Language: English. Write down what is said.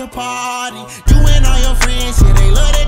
the party. You and all your friends, yeah, they love it.